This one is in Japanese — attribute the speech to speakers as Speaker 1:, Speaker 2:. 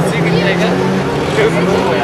Speaker 1: Спасибо, Диего.